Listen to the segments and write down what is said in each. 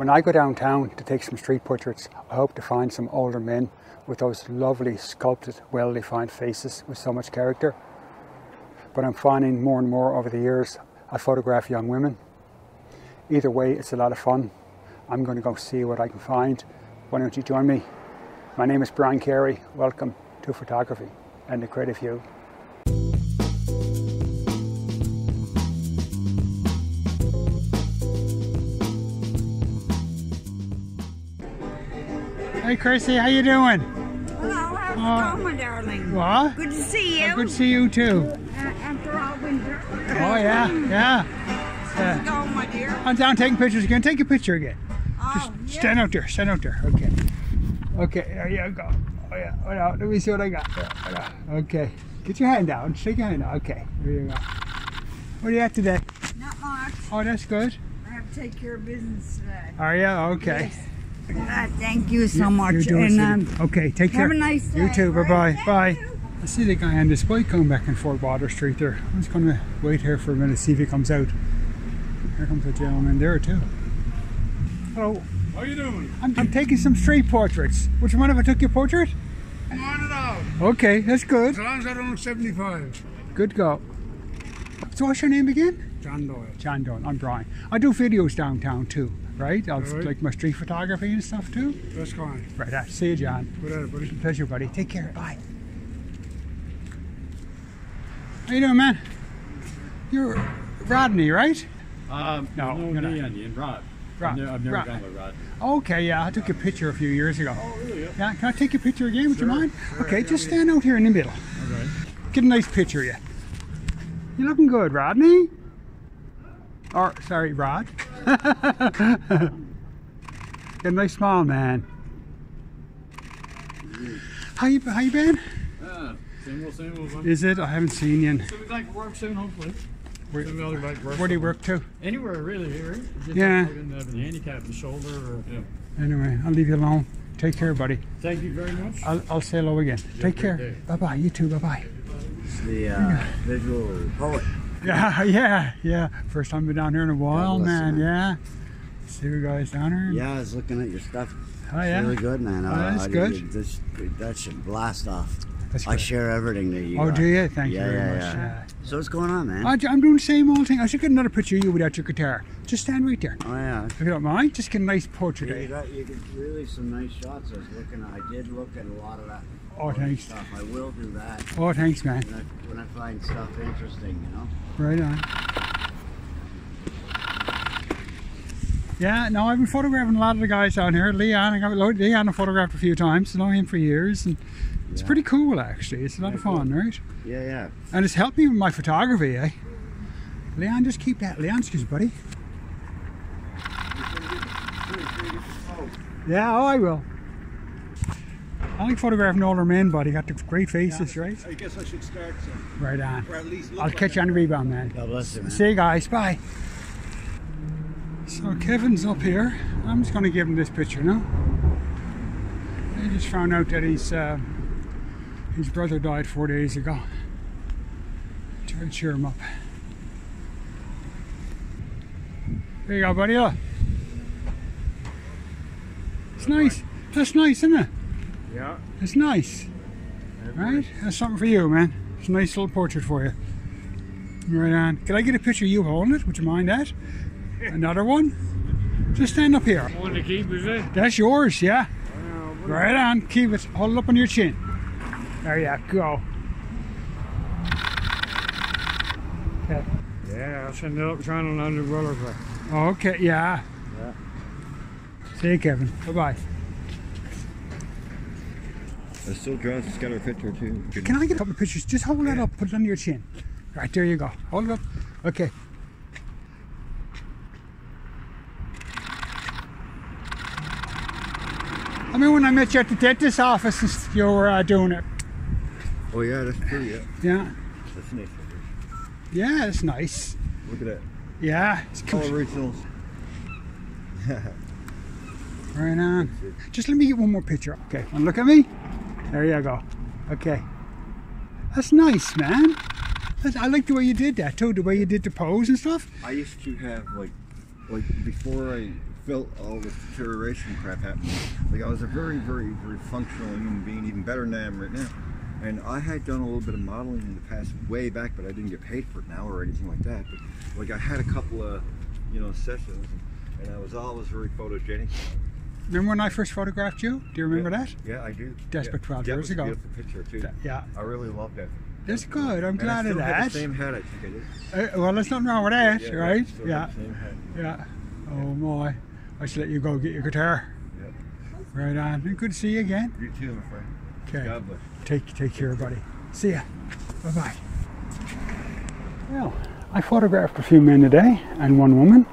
When I go downtown to take some street portraits, I hope to find some older men with those lovely, sculpted, well defined faces with so much character. But I'm finding more and more over the years, I photograph young women. Either way, it's a lot of fun. I'm going to go see what I can find. Why don't you join me? My name is Brian Carey. Welcome to photography and the creative you. Hey Chrissy, how you doing? Hello, how's it Uh, going, my darling? What? Good to see you. Oh, good to see you too. Uh, after all winter. Oh yeah, yeah. How's it going, my dear? I'm down taking pictures again. Take a picture again. Oh, yeah. Stand out there. Stand out there. Okay. Okay. There you go. Oh yeah. Oh yeah. Let me see what I got. Okay. Get your hand down. Shake your hand down. Okay. There you go. What do you have today? Not much. Oh, that's good. I have to take care of business today. Are you? Okay. Uh, thank you so You- much. you're doing and um, okay. Take care. have a nice day. You too. Bye right? bye. Bye. You. I see the guy on display coming back in Fort Water Street there. I'm just going to wait here for a minute, see if he comes out. Here comes a gentleman there too. Hello. How are you doing? I'm, I'm taking some street portraits. Would you mind if I took your portrait? Come on it out. Okay, that's good. As long as I don't look 75. Good go. So what's your name again? John Doyle. John Dunn. I'm Brian. I do videos downtown too, right? I'll Alright. like my street photography and stuff too. That's fine. Right. See you, John. Whatever, buddy. Pleasure, buddy. Take care. Bye. How you doing, man? You're Rodney, right? Um, No, no, you're no not. me, and Rod. Rod, I've never, I've never Rod. gone with Rod. Okay, yeah. I took a picture a few years ago. Oh, really? Yeah. Yeah, can I take a picture again? Would you mind? sure, okay, yeah, just yeah. stand out here in the middle. Okay. Get a nice picture of you. You're looking good, Rodney. Or, sorry, Rod. Get a nice smile, man. How you, how you been? Yeah, same old, same old. One. Is it? I haven't seen you. in- So we like work soon, hopefully. Where, So we all like work. where do you work to? Anywhere really here. Just Yeah. like in, uh, the handicap, the shoulder. Or, yeah. Anyway, I'll leave you alone. Take care, buddy. Thank you very much. I'll, I'll say hello again. Take care. day. Bye bye. You too. Bye bye. the uh, visual poet. Yeah, yeah, yeah. First time been down here in a while, bless man. Yeah. See you guys down here. Yeah, I was looking at your stuff. Oh, It's yeah. really good, man. Oh, that's I- good. This, that should blast off. I share everything that you. Oh, got. do you? Thank Yeah, you very yeah, much. yeah. Yeah. So what's going on, man? I, am doing the same old thing. I should get another picture of you without your guitar. Just stand right there. oh yeah. If you don't mind, just get a nice portrait Yeah, you you. got you get really some nice shots. I was looking. at I did look at a lot of that Oh, thanks. stuff. I will do that Oh, thanks, man. When I, when I find stuff interesting. You know. Right on. Yeah, no, I've been photographing a lot of the guys down here. Leon, I got Leon I photographed a few times. I know him for years, and it's Yeah. pretty cool actually. It's a lot of fun, right? Yeah, yeah. And it's helped me with my photography, eh? Leon, just keep that. Leon, excuse me, buddy. Yeah, oh, I will. I like photographing older men, but he got the great faces, right? I guess I should start some. Right on. Or at least look I'll like catch you on the rebound, man. God bless you, man. See you guys. Bye. So Kevin's up here. I'm just going to give him this picture now. I just found out that he's uh, his brother died four days ago. Try to cheer him up. There you go, buddy. Look. It's nice. That's nice, isn't it? Yeah. It's nice. Right? That's something for you, man. It's a nice little portrait for you. Right on. Can I get a picture of you holding it? Would you mind that? Another one? Just stand up here. One to keep, is it? That's yours, yeah? Right on. Keep it. Hold it up on your chin. There you go. Okay. Yeah, I'll send it up trying on the roller. Okay, yeah. yeah. See you, Kevin. Bye bye. I still draws a scatter picture too. Can I get a couple of pictures? Just hold that up. Put it under your chin. Right, there you go. Hold it up. Okay. I mean, when I met you at the dentist's office, you were uh, doing it. Oh yeah, that's true. Yeah, Yeah. that's nice. Yeah, that's nice. Look at that. Yeah, it's All cool. originals. Right on. Just let me get one more picture. Okay, and look at me. There you go. Okay. That's nice, man. That's, I like the way you did that too. The way you did the pose and stuff. I used to have like, like before I felt all this deterioration crap happening. Like I was a very, very, very functional human being, even better than I am right now. And I had done a little bit of modeling in the past, way back, but I didn't get paid for it now or anything like that. But like I had a couple of, you know, sessions, and, and I was always very photogenic. Remember when I first photographed you? Do you remember that? Yeah, I do. Desperate yeah. 12 that years was ago. A beautiful picture too. Yeah. I really loved that. That's good. I'm And glad of that. the same hat, I think I did. Uh, well, there's nothing wrong with that, Yeah, right? Yeah. the same hat. Yeah. Oh my. I should let you go get your guitar. Yep. Right on. And good to see you again. You too, my friend. Okay. God bless. Take take care, buddy. See ya. Bye bye. Well, I photographed a few men today and one woman,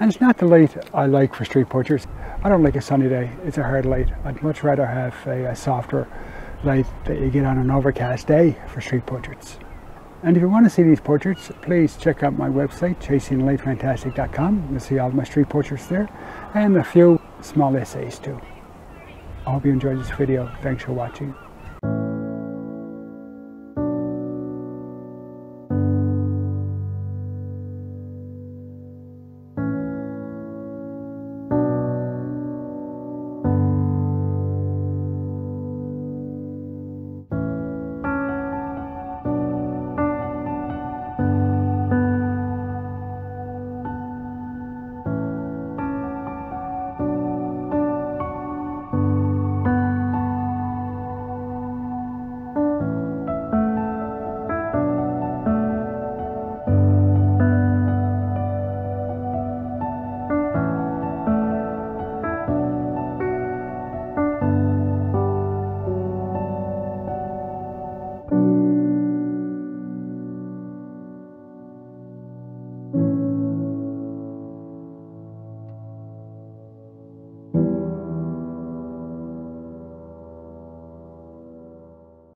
and it's not the light I like for street portraits. I don't like a sunny day. It's a hard light. I'd much rather have a, a softer light that you get on an overcast day for street portraits. And if you want to see these portraits, please check out my website, chasinglightfantastic.com. You'll see all my street portraits there, and a few small essays too. I hope you enjoyed this video. Thanks for watching.